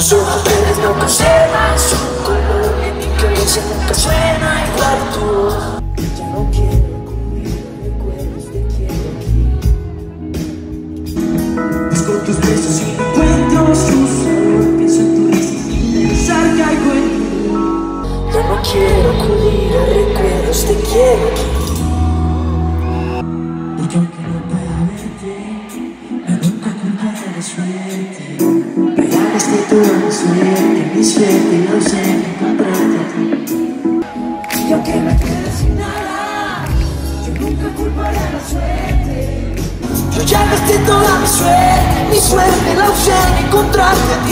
Tus ojos verdes no conservan su color En mi cabeza nunca suena igual tu Ya no quiero cubrir recuerdos, te quiero aquí. Tus besos y encuentro Pienso en tu risa y pensar caigo en tu Ya no quiero cubrir recuerdos, te quiero aquí. Porque aunque no pueda verte nunca culparé la suerte Regalaste toda mi suerte, mi suerte no sé encontrarte a Y aunque me quede sin nada Yo nunca culparé la suerte. Yo ya gasté toda mi suerte, mi suerte usé en encontrarte a